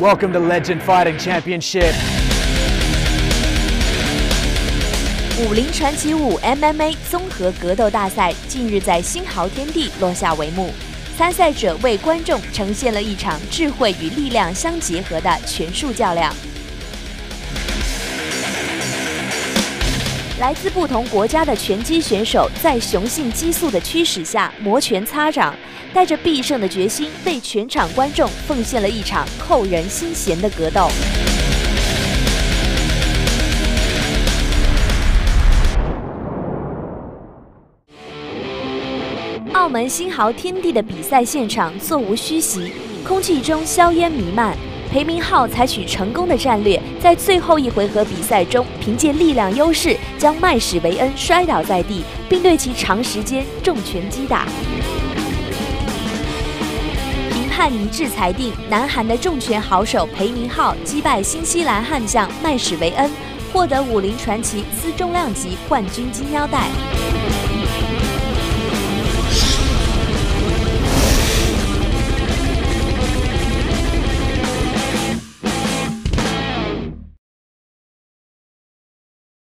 Welcome to Legend Fighting Championship. 武林传奇五 MMA 综合格斗大赛近日在新濠天地落下帷幕，参赛者为观众呈现了一场智慧与力量相结合的拳术较量。来自不同国家的拳击选手在雄性激素的驱使下摩拳擦掌，带着必胜的决心，为全场观众奉献了一场扣人心弦的格斗。澳门新豪天地的比赛现场座无虚席，空气中硝烟弥漫。裴明浩采取成功的战略，在最后一回合比赛中，凭借力量优势将麦史维恩摔倒在地，并对其长时间重拳击打。评判一致裁定，南韩的重拳好手裴明浩击败新西兰悍将麦史维恩，获得武林传奇丝重量级冠军金腰带。